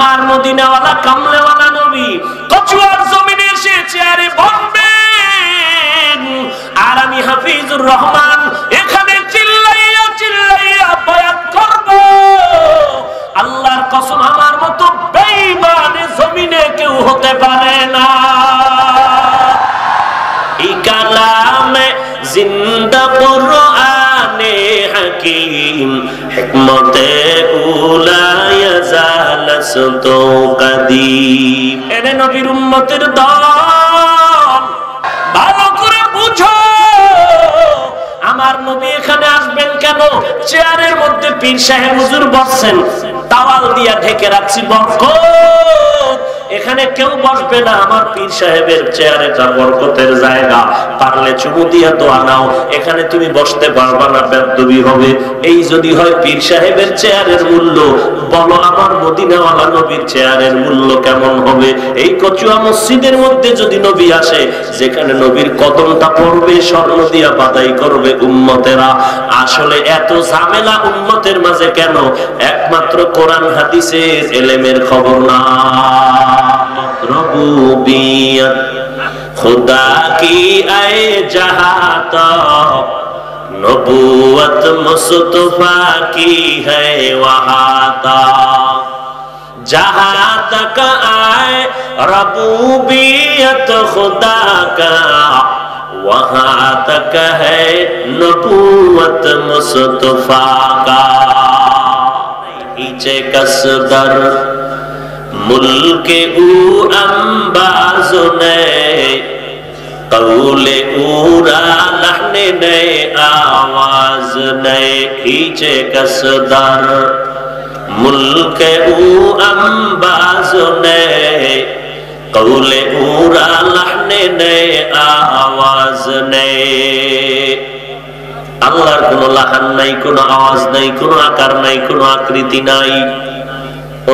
আমার মদিনাওয়ালা, কামলেওয়ালা নবী, কচুয়ার জমিনে এসে চেয়ারে বসবেন। আর আমি হাফিজুর রহমান, এখানে চিল্লাইয়া চিল্লাইয়া বয়ান করব। আল্লাহর কসম আমার মতো বেঈমানে জমিনে কেউ হতে পারে না। এই কালামে জিন্দা কুরআনে হাকিম, হিকমতে উলায় দল, ভালো করে বুঝো। আমার নবী এখানে আসবেন কেন? চেয়ারের মধ্যে পীর সাহেব হুজুর বসছেন। তাওয়াল দিয়া ঢেকে রাখছি বরকত। এখানে কেউ বসবে না, আমার পীর সাহেবের চেয়ারে তার বরকতের জায়গা। পারলে চুমু দিয়া দোয়া নাও, এখানে তুমি বসতে পারবা না, বেদবি হবে। এই যদি হয় পীর সাহেবের চেয়ারের মূল্য, বলো আমার মদিনাওয়ালা নবীর চেয়ারের মূল্য কেমন হবে? এই কচুয়া মসজিদের মধ্যে যদি নবী আসে, যেখানে নবীর কদমটা পড়বে, স্বর্ণ দিয়া বাদাই করবে উম্মতেরা। আসলে এত ঝামেলা উম্মতের মাঝে কেন? একমাত্র কোরআন হাদিসের এলেমের খবর না। रबूबियत, खुदा की आए जहा नबूवत मुस्तफ़ा की है वहाता जहा तक आए रबूबियत खुदा का, वहाँ तक है नबूवत मुस्तफ़ा का। नीचे कसदर मुल्क ऊ अंबाज ने कौले ऊरा लहने नए आवाज नए खींचे कसदर मुल्क ऊ अंबाज ने कौले ऊरा लहने नए आवाज नए আল্লাহর কোনো লাহান নাই কোনো আওয়াজ নাই কোনো আকার নাই কোনো আকৃতি নাই ও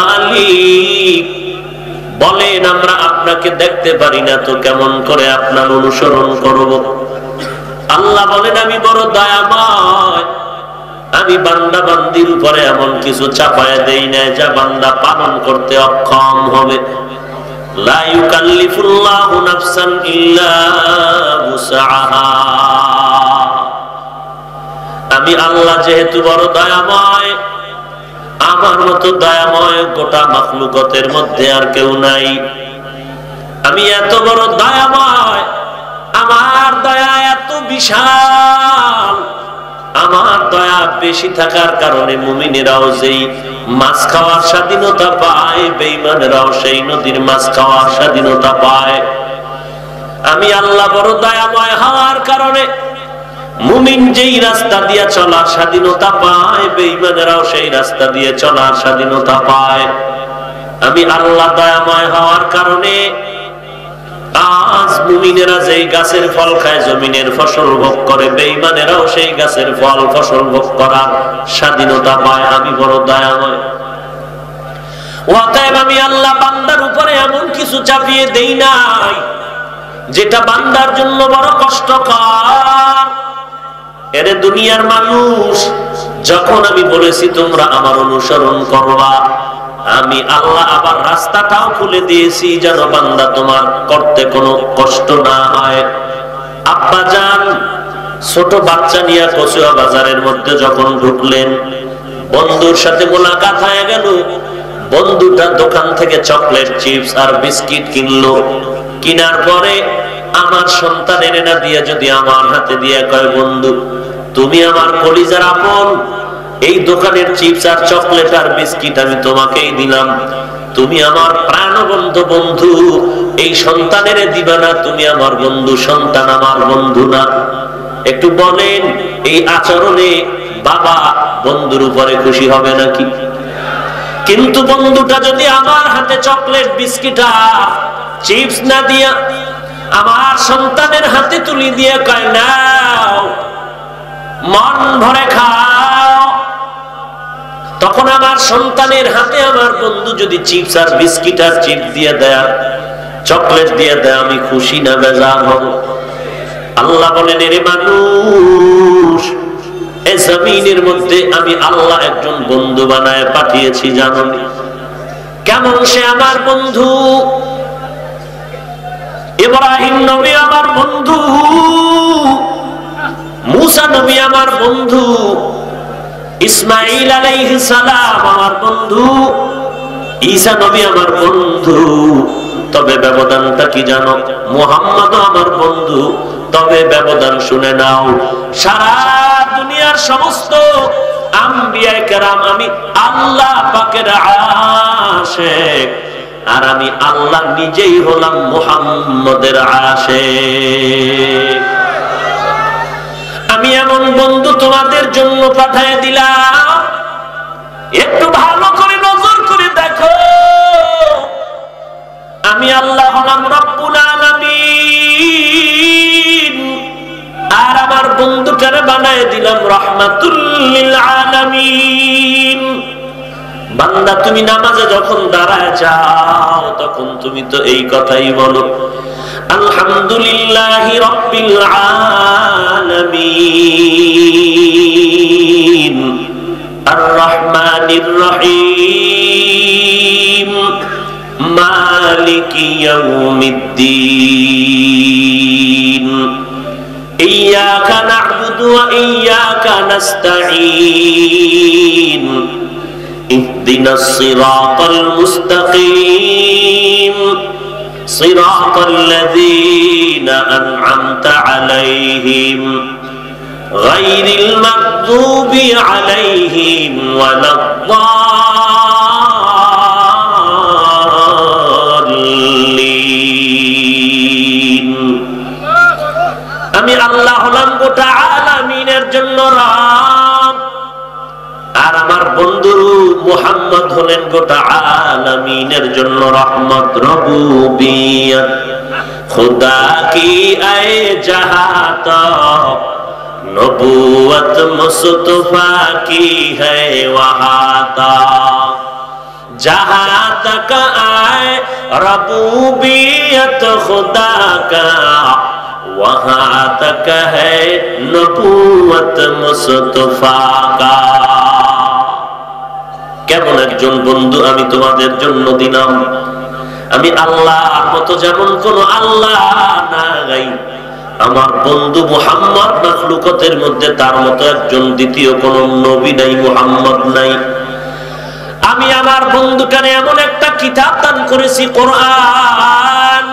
মালিক, বলেন, আমরা আপনাকে দেখতে পারি না তো কেমন করে আপনার অনুসরণ করব? আল্লাহ বলেন, আমি বড় দয়াময়। আমি বান্দা বান্দির উপরে এমন কিছু চাপায় দেই না যা বান্দা পালন করতে অক্ষম হবে। আমি আল্লাহ যেহেতু বড় দয়াময় আমার মতো দয়াময় গোটা মাখলুকতের মধ্যে আর কেউ নাই। আমি এত বড় দয়াময়, আমার দয়া এত বিশাল। আমার দয়া বেশি থাকার কারণে মুমিনেরাও যেই মাছ খাওয়ার স্বাধীনতা পায় বেইমানেরাও সেই নদীর মাছ খাওয়ার স্বাধীনতা পায়। আমি আল্লাহ বড় দয়াময় হওয়ার কারণে মুমিন যেই রাস্তা দিয়ে চলার স্বাধীনতা পায় বেইমানেরাও সেই রাস্তা দিয়ে চলার স্বাধীনতা পায়। আমি আল্লাহ দয়াময় হওয়ার কারণে আজ মুমিনেরা যেই গাছের ফল খায়, জমিনের ফসল ভোগ করে সেই গাছের ফল, ফসল ভোগ করার স্বাধীনতা পায়। আমি বড় দয়াময়। অতএব আমি আল্লাহ বান্দার উপরে এমন কিছু চাপিয়ে দেই নাই, যেটা বান্দার জন্য বড় কষ্টকর। এরে দুনিয়ার মানুষ, যখন আমি বলেছি, তোমরা আমার অনুসরণ করবা। আমি আল্লাহ আবার রাস্তাটাও খুলে দিয়েছি, যেন বান্দা তোমার করতে কোনো কষ্ট না হয়। আব্বা যান, ছোট বাচ্চা নিয়ে কচুয়া বাজারের মধ্যে যখন ঢুকলেন, বন্ধুর সাথে মোলাকাত হয়ে গেল। বন্ধুটা দোকান থেকে চকলেট চিপস আর বিস্কিট কিনলো। কিনার পরে আমার সন্তানের না দিয়ে যদি আমার হাতে দিয়ে কয়, বন্ধু, তুমি আমার কলিজার আপন। এই দোকানের চিপস আর চকলেট আর বিস্কিট আমি তোমাকেই দিলাম। তুমি আমার প্রাণবন্ধ বন্ধু। এই সন্তানের দিবা না তুমি আমার বন্ধু, সন্তান আমার বন্ধু না। একটু বলেন, এই আচরণে বাবা বন্ধুর উপরে খুশি হবে নাকি? কিন্তু বন্ধুটা যদি আমার হাতে চকলেট, বিস্কিট আর চিপস না দিয়া আমার সন্তানের হাতে তুলি দিয়ে কয়, নাও, মন ভরে খাও। তখন আমার সন্তানের হাতে আমার বন্ধু যদি চিপস আর বিস্কিট আর চিপস দিয়ে দেয়, চকলেট দিয়ে দেয়, আমি খুশি না বেজার হব। আল্লাহ বলেন, এরে মানুষ এই জমিনের মধ্যে আমি আল্লাহ একজন বন্ধু বানায় পাঠিয়েছি, জানি কেমন সে আমার বন্ধু? ইব্রাহিম নবী আমার বন্ধু, মুসা নবী আমার বন্ধু ইসমাইল আলাইহিস সালাম আমার বন্ধু, ঈসা নবী আমার বন্ধু। তবে ব্যবধানটা কি জানো? মোহাম্মদ আমার বন্ধু। তবে ব্যবধান শুনে নাও, সারা দুনিয়ার সমস্ত আম্বিয়ায় কেরাম আমি আল্লাহ পাকের আশেক। আর আমি আল্লাহ নিজেই হলাম মোহাম্মদের আশেক। আমি এমন বন্ধু তোমাদের জন্য পাঠায় দিলাম। একটু ভালো করে নজর করে দেখো। আমি আল্লাহ হলাম রব্বুল আলামিন। আর আমার বন্ধুটারে বানায় দিলাম রহমাতুল্লিল আলামিন। বান্দা, তুমি নামাজে যখন দাঁড়ায় যাও, তখন তুমি তো এই কথাই বলো, আলহামদুলিল্লাহ রব্বিল আর রহমানির মালিকিয়া মালিকি ইয়াউমিদ্দিন اهدنا الصراط المستقيم صراط الذين أنعمت عليهم غير المغضوب عليهم ولا الضالين আমি আল্লাহ হলাম গোটা আলামিনের জন্য রাম আর আমার বন্ধু মুহাম্মদ হলেন গোটা আলামিনের জন্য রহমত রবুবিয়ত খুদা কি আয়ে জাহাত নবুয়ত মুস্তফা কি है वहां जहां तक आए रबूबियत खुदा का वहां तक है नबूवत मुस्तफा का কেমন একজন বন্ধু আমি তোমাদের জন্য দিলাম? আমি আল্লাহর মতো যেমন কোন আল্লাহ না গাই আমার বন্ধু মুহাম্মদ মাখলুকতের মধ্যে তার মতো একজন দ্বিতীয় কোন নবী নাই, মুহাম্মদ নাই। আমি আমার বন্ধুটারে এমন একটা কিতাব দান করেছি, কোরআন।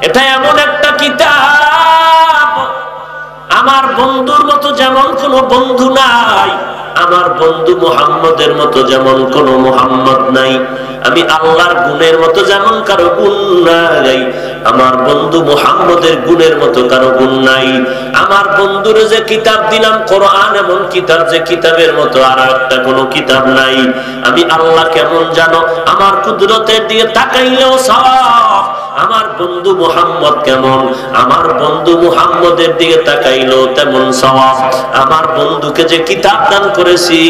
এটা এমন একটা কিতাব। আমার বন্ধুর মতো যেমন কোন বন্ধু নাই। আমার বন্ধু মুহাম্মদের মতো যেমন কোন মুহাম্মদ নাই, আমি আল্লাহর গুণের মতো যেমন কারও গুণ নাই, আমার বন্ধু মুহাম্মদের গুণের মতো কারও গুণ নাই। আমার বন্ধুর যে কিতাব দিলাম, কোরআন এমন কিতাব যে কিতাবের মতো আর একটা কোনো কিতাব নাই। আমি আল্লাহ কেমন জানো, আমার কুদরতের দিয়ে তাকাইলেও সব আমার বন্ধু মুহাম্মদ কেমন? আমার বন্ধু মুহাম্মদের দিকে তাকাইলো তেমন সওয়াব। আমার বন্ধুকে যে কিতাব দান করেছি,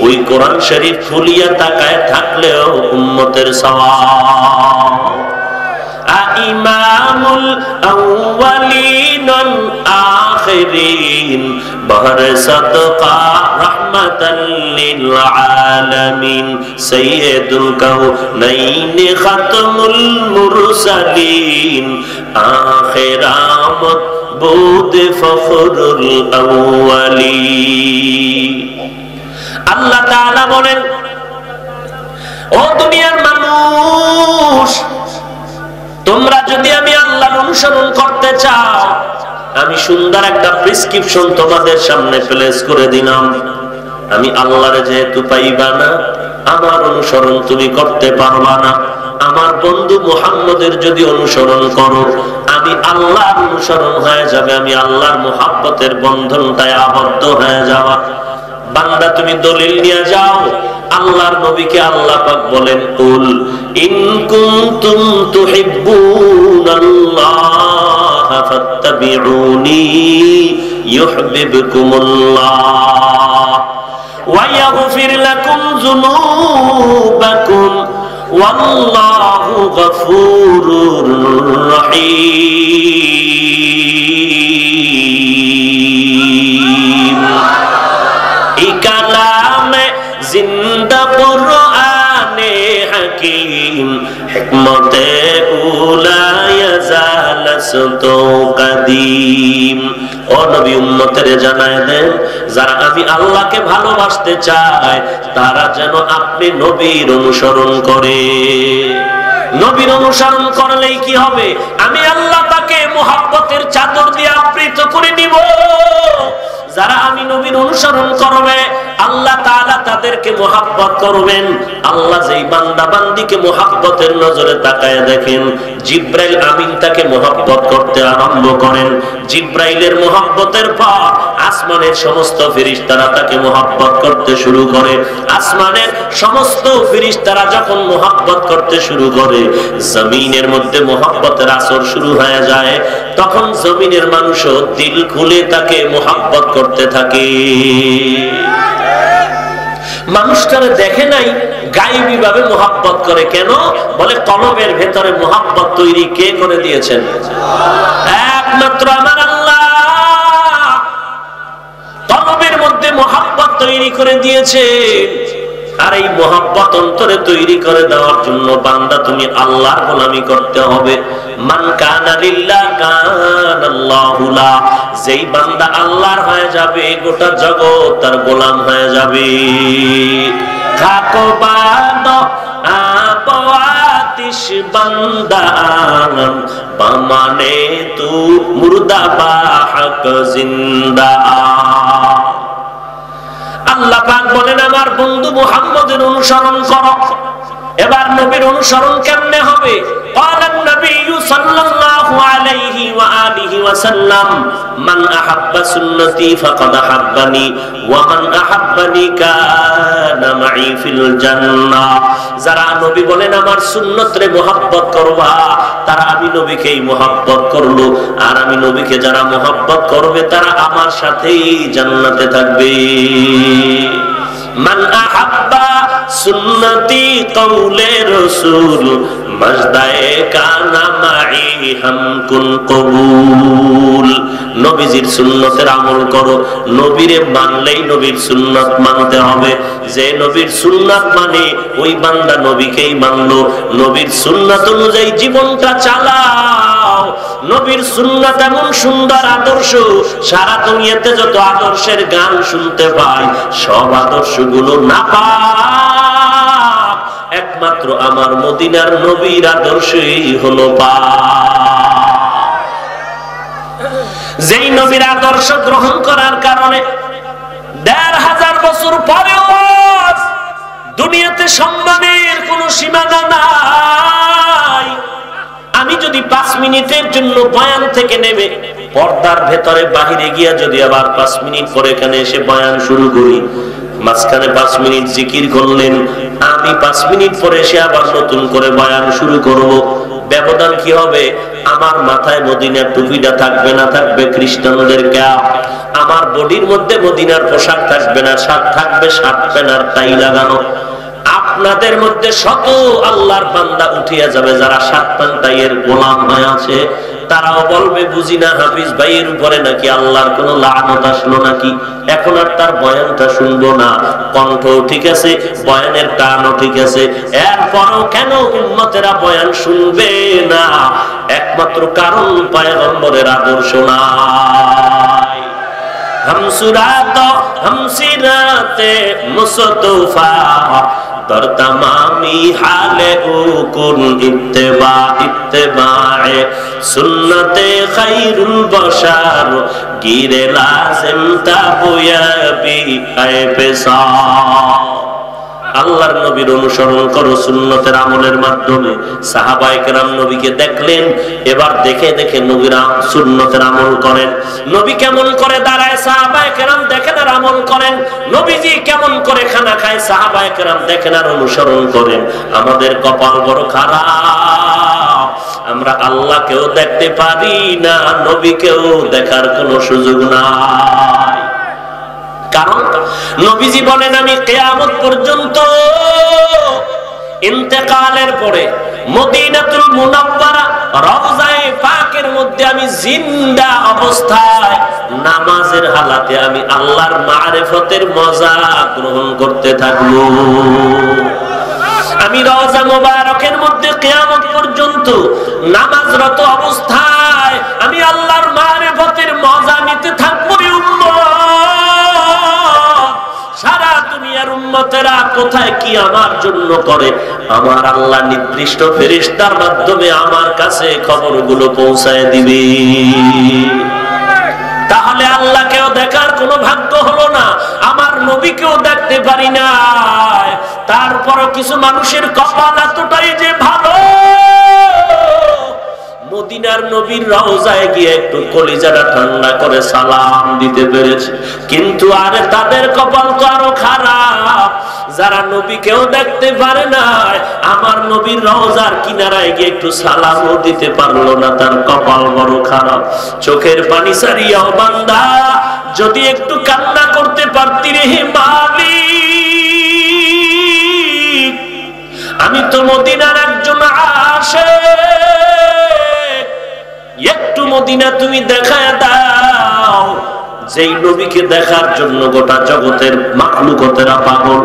ওই কোরআন শরীফ ফুলিয়া তাকায় থাকলেও উম্মতের সওয়াব। আ ইমামুল আউয়ালিন আখিরিন বহর সদকা রহমাতাল লিল আলামিন সাইয়্যিদুল কাউনাইন খাতমুল মুরসালিন আখিরামত بود فخر الأولين আল্লাহ তাআলা বলেন ও দুনিয়ার মানুষ তোমরা যদি আমি আল্লাহর অনুসরণ করতে চাও আমি সুন্দর একটা প্রেসক্রিপশন তোমাদের সামনে প্লেস করে দিলাম। আমি আল্লাহর যেহেতু পাইবা না, আমার অনুসরণ তুমি করতে পারবা না। আমার বন্ধু মুহাম্মদের যদি অনুসরণ করো, আমি আল্লাহর অনুসরণ হয়ে যাবে, আমি আল্লাহর মোহাব্বতের বন্ধনটায় আবদ্ধ হয়ে যাওয়া। বান্দা, তুমি দলিল নিয়ে যাও। আল্লাহর নবীকে আল্লাহ পাক বলেন, কুল ইন কুনতুম তুহিব্বুনাল্লাহ। ফাত্তাবিউনি ইউহিব্বুকুমুল্লাহ ওয়া ইয়াগফির লাকুম যুনুবাকুম ওয়াল্লাহু গফুরুর রহিম। এই কালামে জিন্দা কুরআনে হাকিম হিকমতে উলা ও নবী ভালোবাসতে তারা যেন আপনি নবীর অনুসরণ করে। নবীর অনুসরণ করলেই কি হবে? আমি আল্লাহ তাকে মোহাব্বতের চাদর দিয়ে আবৃত যারা আমি নবীর অনুসরণ করবে, আল্লাহ তাআলা তাদেরকে মোহাব্বত করবেন। আল্লাহ যেই বান্দা বান্দিকে মোহাব্বতের নজরে তাকায় দেখেন, জিব্রাইল আমিন তাকে মোহাব্বত করতে আরম্ভ করেন। জিব্রাইলের মোহাব্বতের পর আসমানের সমস্ত ফেরেশতারা তাকে মোহাব্বত করতে শুরু করে। আসমানের সমস্ত ফেরেশতারা যখন মোহাব্বত করতে শুরু করে, জমিনের মধ্যে মোহাব্বতের আসর শুরু হয়ে যায়। তখন জমিনের মানুষও দিল খুলে তাকে মোহাব্বত করতে থাকে। মানুষটারে দেখে নাই গাইবী ভাবে মোহাব্বত করে। কেন? বলে, কলমের ভেতরে মোহাব্বত তৈরি কে করে দিয়েছেন? একমাত্র আমার আল্লাহ। কলমের মধ্যে মোহাব্বত তৈরি করে দিয়েছে আর এই মোহাব্বত অন্তরে তৈরি করে দেওয়ার জন্য বান্দা তুমি আল্লাহর গোলামি করতে হবে। মান যেই বান্দা আল্লাহর হয়ে যাবে, গোটা জগৎ তার গোলাম হয়ে যাবে। খাকো বাদ বান্দা তু মুর্দা বাহক জিন্দা। আল্লাহ বলেন আমার বন্ধু মুহাম্মদের অনুসরণ করো। এবার নবীর অনুসরণ কেমনে হবে قال النبي صلى الله عليه وآله وسلم من أحب سنتي فقد أحبني ومن أحبني كان معي في الجنة যারা নবী বলেন আমার সুন্নতরে মোহাব্বত করবা তারা আমি নবীকেই মোহাব্বত করলো আর আমি নবীকে যারা মোহাব্বত করবে তারা আমার সাথেই জান্নাতে থাকবে মান আহাব্বা সুন্নতি কৌলে রসুল মজদায়ে কানা মাই হামকুন কবুল। নবীজির সুন্নতের আমল করো। নবীরে মানলেই নবীর সুন্নত মানতে হবে। যে নবীর সুন্নাত মানে ওই বান্দা নবীকেই মানলো। নবীর সুন্নাত অনুযায়ী জীবনটা চালাও নবীর সুন্নাত এমন সুন্দর আদর্শ, সারা দুনিয়াতে যত আদর্শের গান শুনতে পাই সব আদর্শগুলো না পাক একমাত্র আমার মদিনার নবীর আদর্শই হলো যেই নবীর আদর্শ গ্রহণ করার কারণে দেড় হাজার বছর পরেও দুনিয়াতে সম্মানের কোন সীমানা নাই। আমি যদি পাঁচ মিনিটের জন্য বয়ান থেকে নেমে পর্দার ভেতরে বাহিরে গিয়া যদি আবার পাঁচ মিনিট পরে এখানে এসে বয়ান শুরু করি, মাঝখানে পাঁচ মিনিট জিকির করলেন, আমি পাঁচ মিনিট পরে এসে আবার নতুন করে বয়ান শুরু করব। ব্যবধান কি হবে? আমার মাথায় মদিনার টুপিটা থাকবে না থাকবে খ্রিস্টানদের ক্যাপ আমার বডির মধ্যে মদিনার পোশাক থাকবে না, শার্ট থাকবে, শার্ট প্যান্ট টাই লাগানো। আপনাদের মধ্যে শত আল্লাহর বান্দা উঠিয়া যাবে, যারা সাত পান্তাইয়ের গোলাম হয়ে আছে। তারাও বলবে, বুঝি না হাফিজ ভাইয়ের উপরে নাকি আল্লাহর কোন লানত আসলো নাকি? এখন আর তার বয়ানটা শুনব না। কণ্ঠ ঠিক আছে, বয়ানের টানও ঠিক আছে। এরপরও কেন উন্মতেরা বয়ান শুনবে না? একমাত্র কারণ পয়গম্বরের আদর্শ নাই हमसुरातो हमसिराते मुसतुफा दर तमामी हाले उकुन इत्तेबा इत्तेबाए सुन्नते खैरुल बशार गिरे लाजिम ताबुया बी ऐ पेसा আল্লাহর নবীর অনুসরণ করো সুন্নতের আমলের মাধ্যমে। সাহাবায়ে কেরাম নবীকে দেখলেন, এবার দেখে দেখে নবীরা সুন্নতের আমল করেন। নবী কেমন করে দাঁড়ায়, সাহাবায়ে কেরাম দেখেন আর আমল করেন। নবীজি কেমন করে খানা খায়, সাহাবায়ে কেরাম দেখেন আর অনুসরণ করেন। আমাদের কপাল বড় খারাপ। আমরা আল্লাহকেও দেখতে পারি না, নবীকেও দেখার কোনো সুযোগ নাই। কারণ নবীজি বলেন, আমি কেয়ামত পর্যন্ত ইন্তেকালের পরে মদিনাতুল মুনাব্বারা, রওজায়ে পাকের মধ্যে আমি জিন্দা অবস্থায় নামাজের হালাতে আমি আল্লাহর মারেফতের মজা গ্রহণ করতে থাকব আমি রওজা মোবারকের মধ্যে কেয়ামত পর্যন্ত নামাজরত অবস্থায় আমি আল্লাহর মারেফতের মজা নিতে থাকব রে উম্মত। উম্মতেরা কোথায় কি আমার জন্য করে? আমার আল্লাহ নির্দিষ্ট ফেরেশতার মাধ্যমে আমার কাছে খবরগুলো পৌঁছায় দিবে। তাহলে আল্লাহকেও দেখার কোনো ভাগ্য হলো না। আমার নবীকেও দেখতে পারি না তারপরও কিছু মানুষের কপাল এতটাই যে ভালো। মদিনার নবীর রওজায় গিয়ে একটু কলিজারা ঠান্ডা করে সালাম দিতে পেরেছে। কিন্তু আরে তাদের কপাল তো আরও খারাপ। যারা নবীকেও দেখতে পারে না আমার নবীর রওজার কিনারায় গিয়ে একটু সালামও দিতে পারল না, তার কপাল বড় খারাপ। চোখের পানি সারিয়াও বান্দা, যদি একটু কান্না করতে পারতি রে মালিক, আমি তো মদিনার একজন আসে একটু মদিনা তুমি দেখায় দাও যেই নবীকে দেখার জন্য গোটা জগতের মাকলুকতেরা পাগল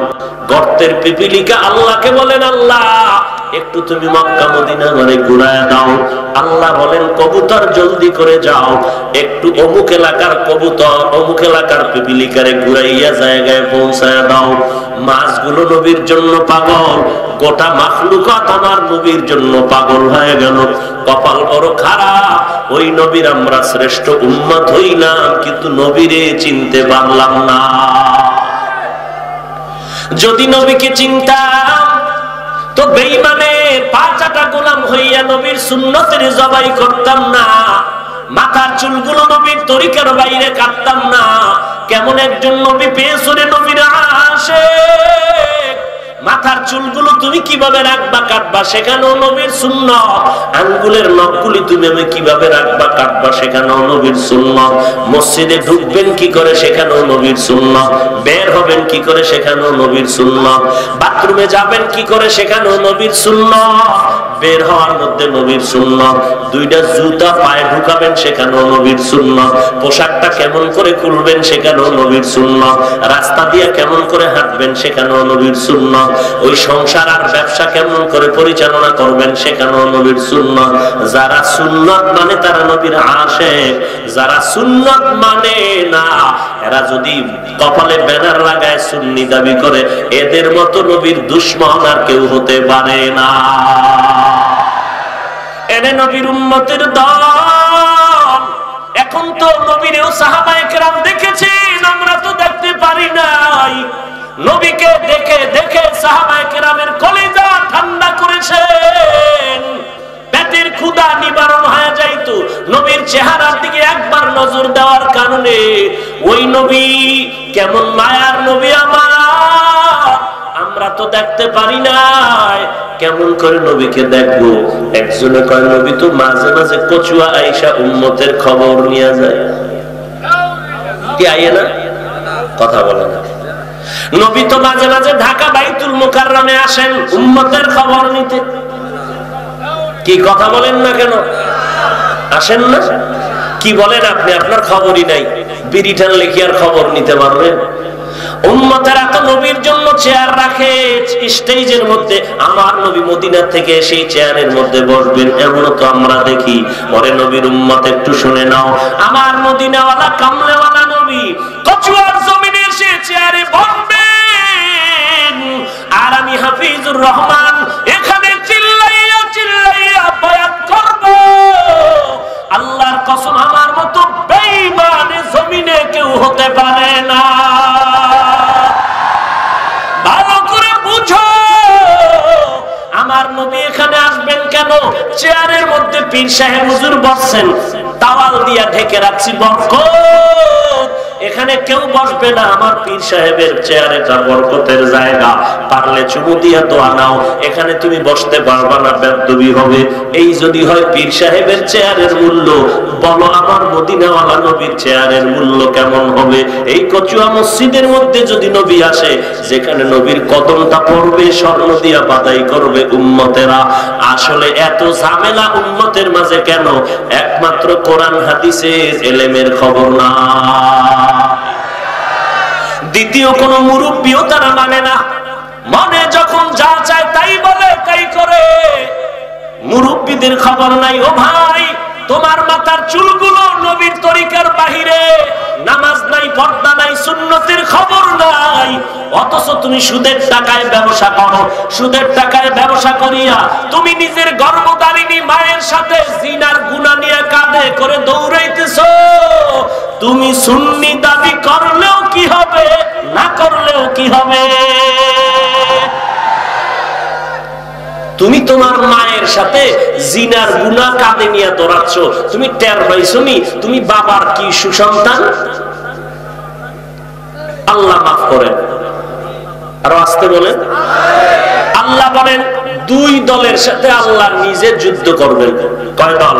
গর্তের পিপিলিকা আল্লাহকে বলেন আল্লাহ একটু তুমি মক্কা মদিনা মানে ঘুরায় দাও। আল্লাহ বলেন, কবুতর জলদি করে যাও। একটু অমুক এলাকার কবুতর, অমুক এলাকার পিপিলিকারে ঘুরাইয়া জায়গায় পৌঁছায় দাও। মাছগুলো নবীর জন্য পাগল, গোটা মাখলুকাত আমার নবীর জন্য পাগল হয়ে গেল। কপাল বড় খারাপ, ওই নবীর আমরা শ্রেষ্ঠ উম্মত হইলাম, কিন্তু নবীরে চিনতে পারলাম না। যদি নবীকে চিনতাম তো বেইমানে পাঁচাটা গোলাম হইয়া নবীর সুন্নতের জবাই করতাম না। মাথার চুলগুলো নবীর তরিকার বাইরে কাটতাম না। কেমন একজন নবী পেয়েছরে নবীরা আসে? মাথার চুলগুলো তুমি কীভাবে রাখবা, কাটবা সেখানেও নবীর শূন্য আঙ্গুলের নখগুলি তুমি আমি কীভাবে রাখবা, কাটবা সেখানেও নবীর শূন্য মসজিদে ঢুকবেন কি করে সেখানেও নবীর শূন্য বের হবেন কি করে সেখানেও নবীর শূন্য বাথরুমে যাবেন কি করে সেখানেও নবীর শূন্য বের হওয়ার মধ্যে নবীর শূন্য দুইটা জুতা পায়ে ঢুকাবেন সেখানেও নবীর শূন্য পোশাকটা কেমন করে খুলবেন সেখানেও নবীর শূন্য রাস্তা দিয়ে কেমন করে হাঁটবেন সেখানেও নবীর শূন্য ওই সংসার আর ব্যবসা কেমন করে পরিচালনা করবেন সেখানেও নবীর শূন্য যারা সুন্নত মানে তারা নবীর আসে যারা সুন্নত মানে না, এরা যদি কপালে ব্যানার লাগায় সুন্নি দাবি করে, এদের মতো নবীর দুশ্মন আর কেউ হতে পারে না। এনে নবীর উম্মতের দল। এখন তো নবীরেও সাহাবায়ে কেরাম দেখেছেন, আমরা তো দেখতে পারি নাই। নবীকে দেখে দেখে সাহাবায়ে কেরামের কলিজা ঠান্ডা করেছেন। আমরা? তো দেখতে পারি নাই। কেমন করে নবীকে দেখব? একজনে কয়, নবী তো মাঝে মাঝে কচুয়া আইসা উম্মতের খবর নিয়ে যায়। কি আইয়ে না? কথা বলে না। নবী তো মাঝে মাঝে ঢাকা বাইতুল মুকাররমে আসেন, উম্মতের খবর নিতে। কি কথা বলেন না কেন? আসেন না? কি বলেন আপনি? আপনার খবরই নাই। কি আর খবর নিতে পারবেন। স্টেজের মধ্যে। আমার নবী মদিনা থেকে সেই চেয়ারের মধ্যে বসবেন তো আমরা দেখি। পরে নবীর একটু শুনে নাও। আমার মদিনাওয়ালা নবী, কচুয়ার জমিনে এসে চেয়ারে আর আমি হাফিজুর রহমান। এখানে চিল্লাইয়া চিল্লাইয়া বয়ান করব। আল্লাহর কসম আমার মতো বেঈমানে জমিনে কেউ হতে পারে না। আমার নবী এখানে আসবেন কেন? চেয়ারের মধ্যে পীর সাহেব হুজুর বসছেন। তাওয়াল দিয়া ঢেকে রাখছি বরকত। এখানে কেউ বসবে না, আমার পীর সাহেবের চেয়ার এটা বরকতের জায়গা। পারলে চুমু দিয়া দোয়া নাও, এখানে তুমি বসতে পারবা না, বেদবি হবে। এই যদি হয় পীর সাহেবের চেয়ারের মূল্য, বলো আমার মদিনাওয়ালা নবীর চেয়ারের মূল্য কেমন হবে? এই কচুয়া মসজিদের মধ্যে যদি নবী আসে, যেখানে নবীর কদমটা পড়বে, স্বর্ণ দিয়া বাদাই করবে উম্মতেরা। আসলে এত ঝামেলা উম্মতের মাঝে কেন? একমাত্র কোরআন হাদিসের এলেমের খবর না দ্বিতীয় কোন মুরব্বীও তারা মানে না। মনে যখন যা চায় তাই বলে, তাই করে। মুরব্বীদের খবর নাই, ও ভাই। তোমার মাথার চুলগুলো নবীর তরিকার বাহিরে। নামাজ নাই, পর্দা নাই, সুন্নতির খবর নাই। অথচ তুমি সুদের টাকায় ব্যবসা করো। সুদের টাকায় ব্যবসা করিয়া তুমি নিজের গর্ভধারিণী মায়ের সাথে জিনার গুণা নিয়ে কাঁধে করে দৌড়াইতেছ। তুমি সুন্নি দাবি করলেও কি হবে, না করলেও কি হবে? তুমি তোমার মায়ের সাথে জিনার গুণা কাঁদে নিয়ে দৌড়াচ্ছ। তুমি টের পাইছো তুমি বাবার কি সুসন্তান? আল্লাহ মাফ করেন। আরও আসতে বলেন। আল্লাহ বলেন, দুই দলের সাথে আল্লাহ নিজে যুদ্ধ করবেন। কয় দল?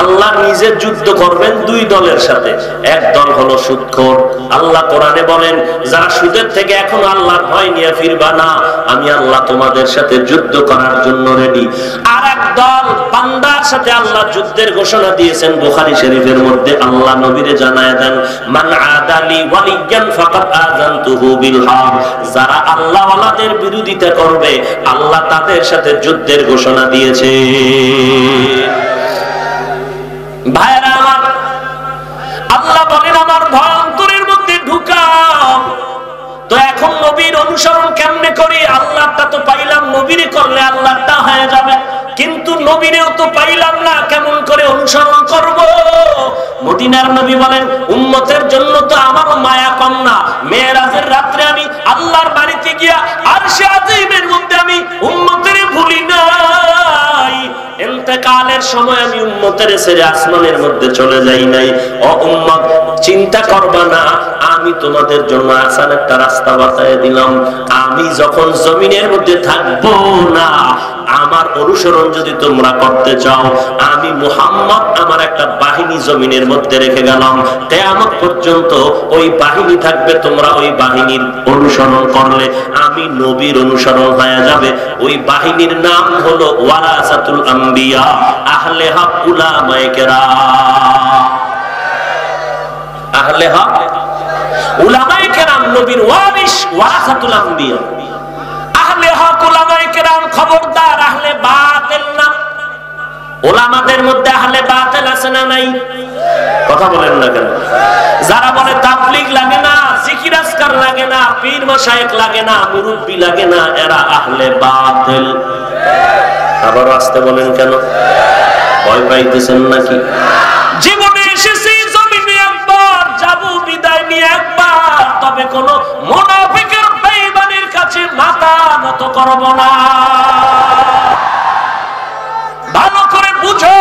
আল্লাহ নিজে যুদ্ধ করবেন দুই দলের সাথে। এক দল হলো সুদখোর আল্লাহ কোরআনে বলেন, যারা সুদের থেকে এখন আল্লাহর ভয় নিয়ে ফিরবা না, আমি আল্লাহ তোমাদের সাথে যুদ্ধ করার জন্য রেডি আর এক দল বান্দার সাথে আল্লাহ যুদ্ধের ঘোষণা দিয়েছেন বুখারী শরীফের মধ্যে। আল্লাহ নবীরে জানায় দেন, মান আদালি ওয়ালিয়ান ফাকাদ আযানতুহু বিল হক যারা আল্লাহ ওয়ালাদের বিরোধিতা করবে, আল্লাহ তাদের সাথে যুদ্ধের ঘোষণা দিয়েছে। ভাইরা আমার, আল্লাহ বলেন, আমার ভয় মধ্যে ঢুকাও। তো এখন নবীর অনুসরণ কেমনে করি? আল্লাহটা তো পাইলাম, নবীরে করলে আল্লাহটা হয়ে যাবে। কিন্তু নবীরেও তো পাইলাম না, কেমন করে অনুসরণ করব? মদিনার নবী বলেন, উম্মতের জন্য তো আমারও মায়া কম না। মেয়েরাজের রাত্রে আমি আল্লাহর বাড়িতে গিয়া আর সে আজিমের মধ্যে আমি উম্মতের ভুলি নাই। এতেকালের সময় আমি উম্মতের ছেড়ে আসমানের মধ্যে চলে যাই নাই। ও উম্মত, চিন্তা করবা না, আমি তোমাদের জন্য আসান একটা রাস্তা বাতায় দিলাম। আমি যখন জমিনের মধ্যে থাকব না, আমার অনুসরণ যদি তোমরা করতে চাও, আমি মুহাম্মদ আমার একটা বাহিনী জমিনের মধ্যে রেখে গেলাম। কেয়ামত পর্যন্ত ওই বাহিনী থাকবে, তোমরা ওই বাহিনীর অনুসরণ করলে, আমি নবীর অনুসরণ হয়ে যাবে। ওই বাহিনীর নাম হলো ওয়ারাসাতুল আম্বিয়া, আহলে হক উলামায়ে কেরাম। আহলে হক উলামায়ে কেরাম, নবীর ওয়ারিস ওয়ারাসাতুল আম্বিয়া। আহলে হক উলামায়ে কেরাম খবরদার, আহলে বাতিল না। ওলামাদের মধ্যে আহলে বাতিল আছে না নাই? কথা বলেন না কেন? যারা বলে তাবলিগ লাগে না, জিকির আজকার লাগে না পীর মাশায়েখ লাগে না, মুরব্বি লাগে না, এরা আহলে বাতিল। আবার আসতে বলেন কেন? ভয় পাইতেছেন নাকি? জীবনে এসেছি, জমিনে একবার বিদায় নিয়ে একবার। তবে কোন মুনাফিকের বেঈমানের কাছে মাথা করব না। ভালো করে বুঝো।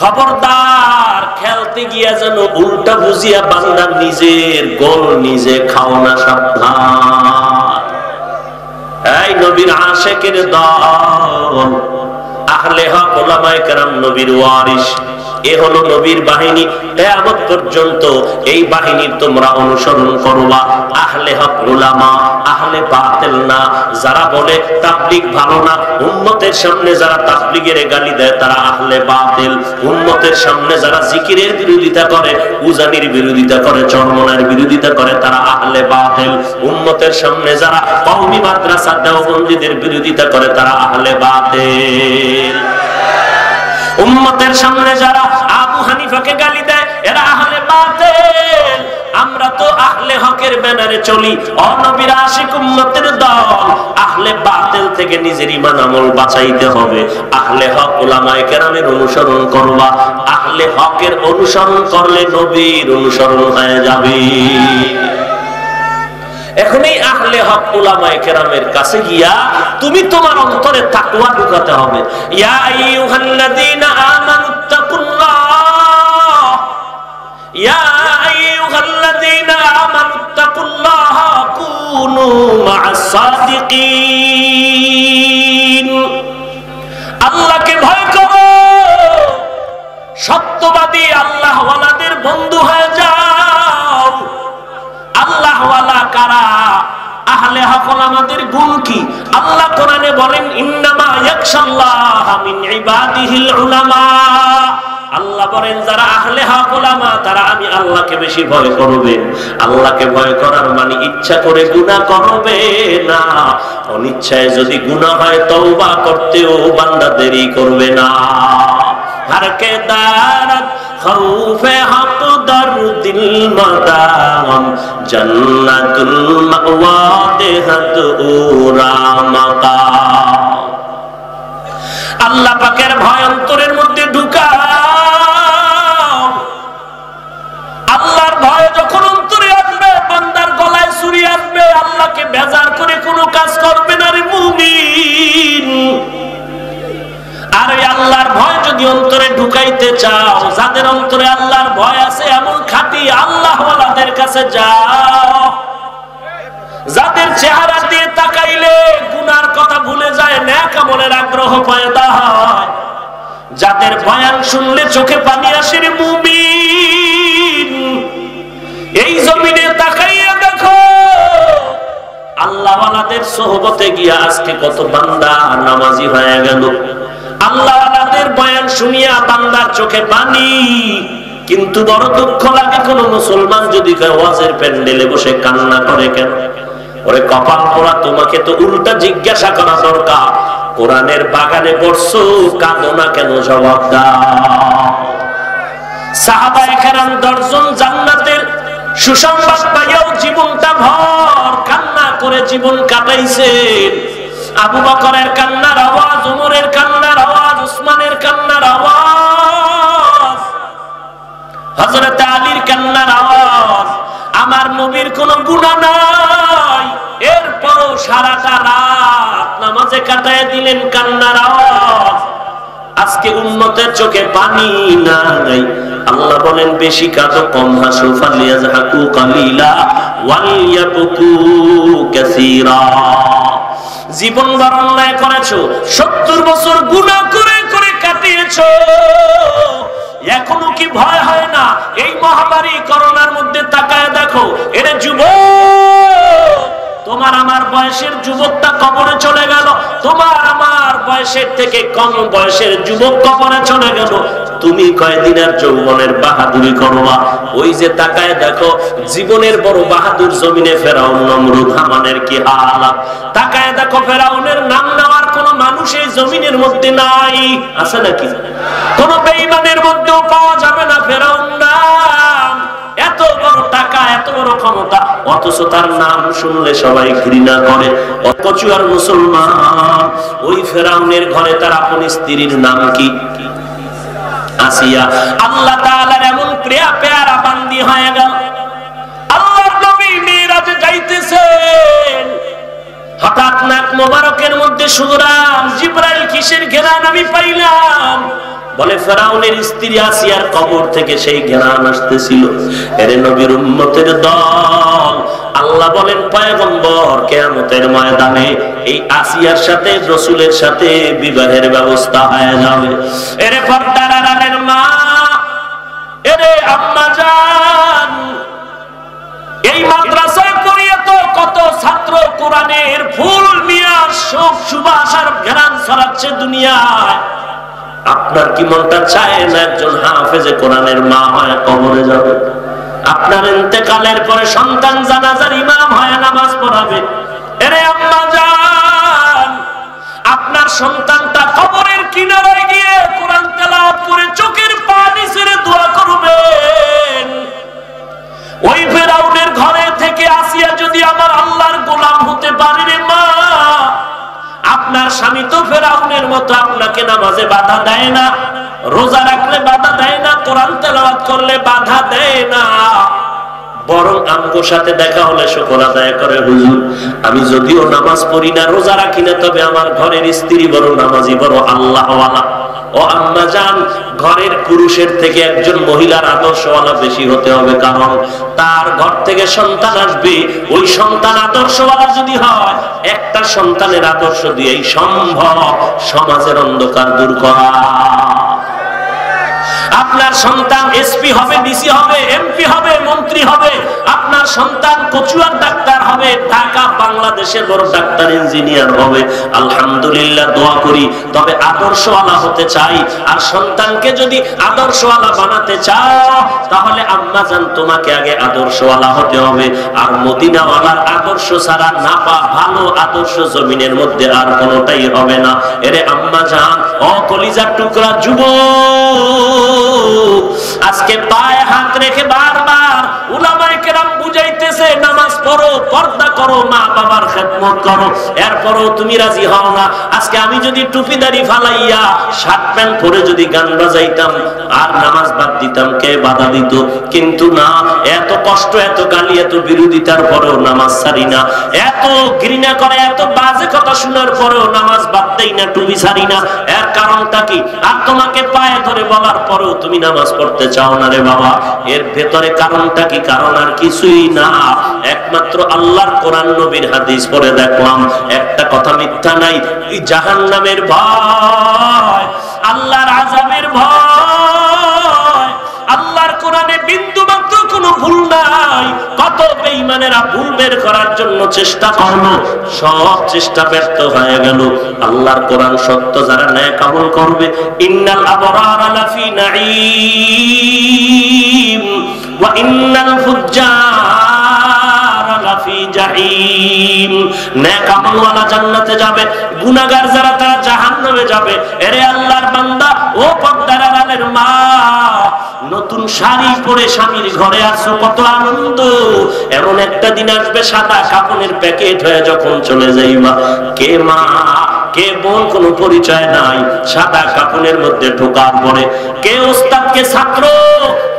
খবরদার, খেলতে গিয়া যেন উল্টা বুঝিয়া বান্দা নিজের গোল নিজে খাও না সাবধান। এই নবীর আশেকের দল। আহলে হক ওলামায়ে কেরাম নবীর ওয়ারিস এ হলো নবীর বাহিনী। কিয়ামত পর্যন্ত এই বাহিনীর তোমরা অনুসরণ করবা আহলে হক উলামা, আহলে বাতিল না। যারা বলে তাবলিগ ভালো না, উম্মতের সামনে যারা তাবলিগের গালি দেয়, তারা আহলে বাতিল। উম্মতের সামনে যারা জিকিরের বিরোধিতা করে, উজানির বিরোধিতা করে, চরমনার বিরোধিতা করে, তারা আহলে বাতিল। উম্মতের সামনে যারা কওমি মাদ্রাসা, দেওবন্দীদের বিরোধিতা করে, তারা আহলে বাতিল। উম্মতের সামনে যারা আবু হানিফাকে গালি দেয়, এরা আহলে বাতিল। আমরা তো আহলে হকের ব্যানারে চলি, অনবীর আশিক উম্মতের দল। আহলে বাতিল থেকে নিজের ইমান আমল বাঁচাইতে হবে। আহলে হক ওলামায়ে কেরামের অনুসরণ করবা। আহলে হকের অনুসরণ করলে নবীর অনুসরণ হয়ে যাবে। এখন এই আহলে হক উলামায়ে কেরামের কাছে গিয়া তুমি তোমার অন্তরে তাকওয়া ঢুকাতে হবে। ইয়া আল্লাহকে ভয় করো। সত্যবাদী আল্লাহ ওয়ালাদের বন্ধু হয়ে যাও। আল্লাহ কারা? আহলে হকল আমাদের গুণ কি? আল্লাহ কোরআনে বলেন, ইন্নামা ইয়াকশাল্লাহ আল্লাহ বলেন, যারা আহলে হক তারা আমি আল্লাহকে বেশি ভয় করবে। আল্লাহকে ভয় করার মানে ইচ্ছা করে গুনাহ করবে না। অনিচ্ছায় যদি গুনাহ হয়, তওবা করতেও বান্দা দেরি করবে না। হারকে দারাত খৌফে হাপদার দিল জন্নাতুল মাওয়া দেহত উরা মাকা আল্লাহ পাকের ভয় অন্তরের মধ্যে ঢুকা আল্লাহর ভয় যখন অন্তরে আসবে, বান্দার গলায় ছুরি আসবে, আল্লাহকে বেজার করে কোনো কাজ করবে না রে মুমিন। আর ওই আল্লাহর ভয় যদি অন্তরে ঢুকাইতে চাও, যাদের অন্তরে আল্লাহর ভয় আছে, এমন খাঁটি আল্লাহওয়ালাদের কাছে যাও। যাদের চেহারা দিয়ে তাকাইলে গুনার কথা ভুলে যায়, ন্যাক আমলের আগ্রহ পয়দা হয়। যাদের বয়ান শুনলে চোখে পানি আসে রে এই জমিনে তাকাইয়া দেখো, আল্লাহওয়ালাদের সোহবতে গিয়া আজকে কত বান্দা নামাজি হয়ে গেল। আল্লাহওয়ালাদের বয়ান শুনিয়া বান্দার চোখে পানি। কিন্তু বড় দুঃখ লাগে কোন মুসলমান যদি ওয়াজের প্যান্ডেলে বসে কান্না করে কেন? ওরে কপাল পোড়া, তোমাকে তো উল্টা জিজ্ঞাসা করা দরকার। কোরআনের বাগানে বসছো, কাঁদো না কেন জবাব দাও। সাহাবা জান্নাতের সুসংবাদ পাইয়াও জীবনটা ভর কান্না করে জীবন কাটাইছেন। আবু বকরের কান্নার আওয়াজ, উমরের কান্নার আওয়াজ, উসমানের কান্নার আওয়াজ। হযরত আলীর কান্নার আওয়াজ, আমার নবীর কোন গুনাহ নাই। এরপরও সারাটা রাত নামাজে কাটায় দিলেন কান্নার আওয়াজ। আজকে উন্মতের চোখে পানি না নাই। আল্লাহ বলেন, বেশি কাজও কম হাসু। ফালিয়াজহাকু কালিলা ওয়ালিয়াবকু কাসীরা। জীবন ভর অন্যায় করেছ, সত্তর বছর গুণা করে করে কাটিয়েছ। এখনও কি ভয় হয় না? এই মহামারী করোনার মধ্যে তাকায় দেখো এটা যুব তোমার আমার বয়সের যুবকটা কবরে চলে গেল। তোমার আমার বয়সের থেকে কম বয়সের যুবক কবরে চলে গেল। তুমি কয়দিনের যৌবনের বাহাদুরি করবা ওই যে তাকায় দেখো, জীবনের বড় বাহাদুর জমিনে ফেরাউন নমরুদ হামানের কি হালাত? তাকায় দেখো, ফেরাউনের নাম নেওয়ার কোন মানুষ এই জমিনের মধ্যে নাই। আছে নাকি? কোন বেইমানের মধ্যেও পাওয়া যাবে না, ফেরাউন নাম। এত বড় টাকা, এত বড় ক্ষমতা, অথচ তার নাম শুনলে সবাই ঘৃণা করে। কচুয়ার মুসলমান, ওই ফেরাউনের ঘরে তার আপন স্ত্রীর নাম কি? আসিয়া। আল্লাহ তাআলার এমন প্রিয়া পেয়ারা বান্দি হয়ে গেল। আল্লাহর নবী মিরাজে যাইতেছেন হঠাৎ নাক মোবারকের মধ্যে জিব্রাইল কিসের ঘেরান আমি পাইলাম। বলে ফেরাউনের স্ত্রী আসিয়ার কবর থেকে সেই ঘেরান আসতেছিল। এরে নবীর দল। আল্লাহ বলেন, পয়গম্বর ময়দানে এই আসিয়ার সাথে, রসুলের সাথে বিবাহের ব্যবস্থা হয়ে যাবে। এরে মা, এরে আম্মা জান, এই মাদ্রাসায় মিয়া শোক সুবাসার ঘেরান ছড়াচ্ছে দুনিয়ায়। আপনার কি মনটা চায় না একজন হাফেজে কোরআনের মা হয়, কবরে যাবে? আপনার ইন্তেকালের পরে সন্তান জানাজার ইমাম হয়, নামাজ পড়াবে। এরে আম্মা যান আপনার সন্তানটা কবরের কিনারায় গিয়ে কোরআন তেলাওয়াত করে চোখের পানি ছেড়ে দোয়া করবেন। ওই ফেরাউনের ঘরে থেকে আসিয়া যদি আমার আল্লাহর গোলাম হতে পারে রে মা আপনার স্বামী তো ফেরাউনের মতো, আপনাকে নামাজে বাধা দেয় না। রোজা রাখলে বাধা দেয় না, কোরআন তেলাওয়াত করলে বাধা দেয় না। বরং আমগো সাথে দেখা হলে শুকর আদায় করে, হুজুর। আমি যদিও নামাজ পড়ি না, রোজা রাখি না, তবে আমার ঘরের স্ত্রী বড় নামাজি, বড় আল্লাহওয়ালা। ও আম্মা জান, ঘরের পুরুষের থেকে একজন মহিলার আদর্শওয়ালা বেশি হতে হবে, কারণ তার ঘর থেকে সন্তান আসবে, ওই সন্তান আদর্শওয়ালা যদি হয়, একটা সন্তানের আদর্শ দিয়েই সম্ভব সমাজের অন্ধকার দূর করা। আপনার সন্তান এসপি হবে ডিসি হবে এমপি হবে, মন্ত্রী হবে, আপনার সন্তান কচুয়ার ডাক্তার হবে, ঢাকা, বাংলাদেশের বড় ডাক্তার, ইঞ্জিনিয়ার হবে। আলহামদুলিল্লাহ, দোয়া করি। তবে আদর্শওয়ালা হতে চাই। আর সন্তানকে যদি আদর্শওয়ালা বানাতে চাও, তাহলে আম্মা জান তোমাকে আগে আদর্শওয়ালা হতে হবে। আর মদিনাওয়ালার আদর্শ ছাড়া না পা ভালো আদর্শ জমিনের মধ্যে আর কোনোটাই হবে না। এরে আম্মা জান ও কলিজার টুকরা যুব আজকে পায়ে হাত রেখে বারবার পড়ো পর্দা করো, মা বাবার খেদমত করো। এরপরও তুমি রাজি হও না। আজকে আমি যদি টুপিদারি ফালাইয়া শার্ট প্যান্ট পরে যদি গান বাজাইতাম আর নামাজ বাদ দিতাম, কে বাধা দিত? কিন্তু না, এত কষ্ট, এত গালি, এত বিরোধিতার পরেও নামাজ ছাড়ি না। এত ঘৃণা করে, এত বাজে কথা শোনার পরেও নামাজ বাদ দেই না, টুপি ছাড়ি না। এর কারণটা কি? আর তোমাকে পায়ে ধরে বলার পরেও তুমি নামাজ পড়তে চাও না রে বাবা। এর ভেতরে কারণটা কি? কারণ আর কিছুই না। একমাত্র আল্লাহর কোরআন নবীর হাদিস পড়ে দেখলাম, একটা কথা মিথ্যা নাই, এই জাহান নামের ভয়, আল্লাহর আজাবের ভয়, আল্লাহর কোরআনে বিন্দু মাত্র কোনো ভুল নাই, কত বেঈমানেরা ভুল বের করার জন্য চেষ্টা করল সব চেষ্টা ব্যর্থ হয়ে গেল, আল্লাহর কোরআন সত্য যারা ন্যায় কামল করবে, ইন্নাল আবরার লাফি নাঈম, ওয়া ইন্নাল ফুজ্জার জান্নাতে যাবে। গুনাহগার যারা, তারা জাহান্নামে যাবে। এরে আল্লাহর বান্দা, ও পর্দার মা, নতুন শাড়ি পরে স্বামীর ঘরে আসো, কত আনন্দ। এমন একটা দিন আসবে, সাদা কাপড়ের প্যাকেট হয়ে যখন চলে যাইবা কে মা, কে বোন, কোনো পরিচয় নাই। সাদা কাপড়ের মধ্যে ঢোকার পরে কে ওস্তাদ কে ছাত্র,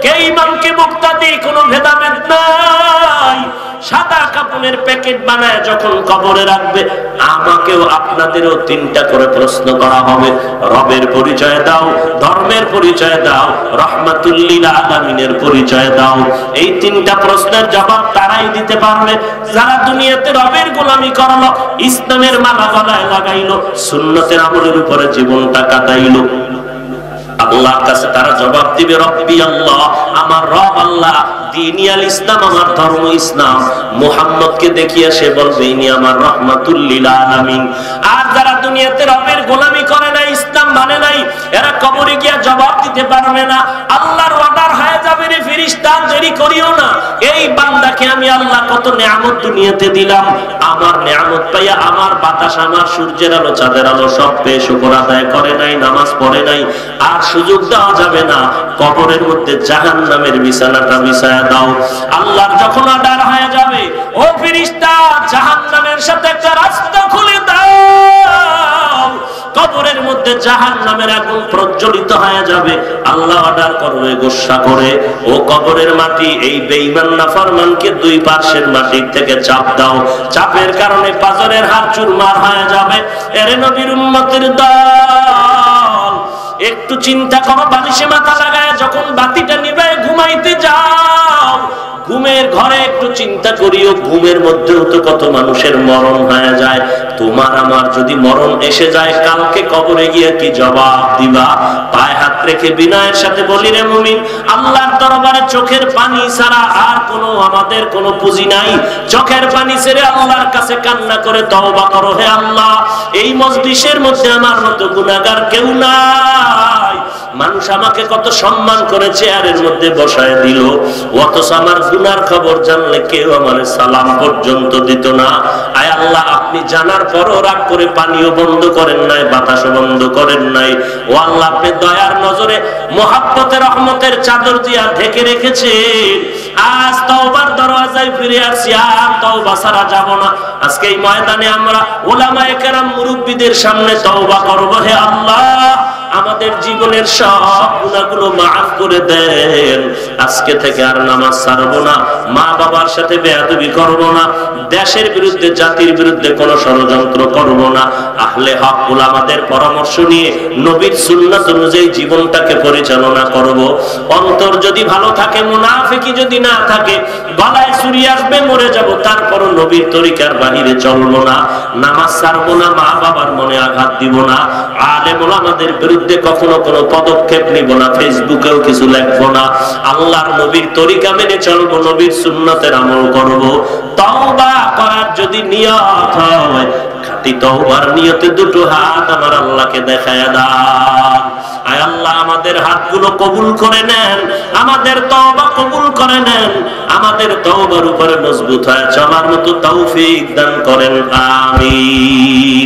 কে ইমামকে মুক্তাদি কোনো ভেদাভেদ নাই। সাদা কাপড়ের প্যাকেট বানায় যখন কবরে রাখবে, আমাকেও আপনাদেরও তিনটা করে প্রশ্ন করা হবে। রবের পরিচয় দাও, ধর্মের পরিচয় দাও, রহমাতুল্লিল আলামিনের পরিচয় দাও। এই তিনটা প্রশ্নের জবাব তারাই দিতে পারবে। যারা দুনিয়াতে রবের গোলামি করল, ইসলামের মালা গলায় লাগাইলো, সুন্নতের আমলের উপরে জীবনটা কাটাইলো। আল্লাহর কাছে তারা জবাব দিবে, রব্বি আল্লাহ, আমার রব আল্লাহ দিনিয়াল ইসলাম, আমার ধর্ম ইসলাম। মুহাম্মদকে দেখিয়া সে বলবে, ইনি আমার রহমাতুল্লিল আলামিন। আর যারা দুনিয়াতে রবের গোলামি করে ইসলাম মানে নাই। এরা কবরে গিয়া জবাব দিতে পারবে না। আল্লাহর অর্ডার হয়ে যাবে রে ফেরেশতা, দেরি করিও না। এই বান্দাকে আমি আল্লাহ কত নিয়ামত দুনিয়াতে দিলাম। আমার নিয়ামত পাইয়া আমার বাতাস, আমার সূর্যের আলো, চাঁদের আলো সব পেয়ে শুকর আদায় করে নাই, নামাজ পড়ে নাই। আর সুযোগ দেওয়া যাবে না। কবরের মধ্যে জাহান নামের বিছানাটা বিছায়া দাও। আল্লাহর যখন অর্ডার হয়ে যাবে, ও ফিরিস্তা জাহান নামের সাথে একটা রাস্তা খুলে দাও। কবরের মধ্যে জাহান নামের আগুন প্রজ্বলিত হয়ে যাবে। আল্লাহ অর্ডার করবে, গোসা করে। ও কবরের মাটি, এই বেঈমান নাফরমানকে দুই পাশের মাটির থেকে চাপ দাও। চাপের কারণে পাজরের হাত চুরমার হয়ে যাবে। এরে নবীর উম্মতের দল, একটু চিন্তা করো, বালিশে মাথা লাগায় যখন বাতিটা নিবে, ঘুমাইতে যাও। ঘুমের ঘরে একটু চিন্তা করিও, ঘুমের মধ্যেও তো কত মানুষের মরণ হয়ে যায়। তোমার আমার যদি মরণ এসে যায়, কালকে কবরে গিয়ে কি জবাব দিবা? পায়ে হাত রেখে বিনয়ের সাথে বলি রে মুমিন, আল্লাহর দরবারে চোখের পানি ছাড়া আর কোনো আমাদের কোনো পুঁজি নাই। চোখের পানি ছেড়ে আল্লাহর কাছে কান্না করে তওবা করো হে আল্লাহ। এই মজলিসের মধ্যে আমার মতো গুনাহগার কেউ নাই। মানুষ আমাকে কত সম্মান করে চেয়ারের মধ্যে বসায় দিল। অথচ আমার গুনার খবর জানলে কেউ আমার সালাম পর্যন্ত দিত না। আয় আল্লাহ, আপনি জানার পরও রাগ করে পানিও বন্ধ করেন নাই বাতাসও বন্ধ করেন নাই। ও আল্লাহ, আপনি দয়ার নজরে মোহাব্বতের রহমতের চাদর দিয়া ঢেকে রেখেছেন। আজ তওবার দরওয়াজায় ফিরে আসি আর তওবা ছাড়া যাব না। আজকে এই ময়দানে আমরা ওলামায়ে কেরাম মুরব্বীদের সামনে তওবা করব, হে আল্লাহ। আমাদের জীবনের সব গুণাগুলো মাফ করে দেন। আজকে থেকে আর নামাজ ছাড়বো না মা বাবার সাথে বেয়াদবি করব না, দেশের বিরুদ্ধে, জাতির বিরুদ্ধে কোন ষড়যন্ত্র করব না। আহলে হক আমাদের পরামর্শ নিয়ে নবীর সুন্নাত অনুযায়ী জীবনটাকে পরিচালনা করব। অন্তর যদি ভালো থাকে, মুনাফিকি যদি না থাকে, গলায় চুরি আসবে, মরে যাব, তারপরও নবীর তরিকার বাহিরে চলবো না। নামাজ ছাড়বো না মা বাবার মনে আঘাত দিব না। আলেম আমাদের বিরুদ্ধে কখনো কোনো পদক্ষেপ নিব না ফেসবুকেও কিছু লেখবো না। আল্লাহর নবীর তরিকা মেনে চলবো, নবীর সুন্নতের আমল করব। তওবা করার যদি নিয়ত হয়, খাঁটি তওবার নিয়তে দুটো হাত আমার আল্লাহকে দেখায় আয় আল্লাহ, আমাদের হাতগুলো কবুল করে নেন, আমাদের তওবা কবুল করে নেন, আমাদের তওবার উপরে মজবুত হয় চলার মতো তৌফিক দান করেন, আমিন।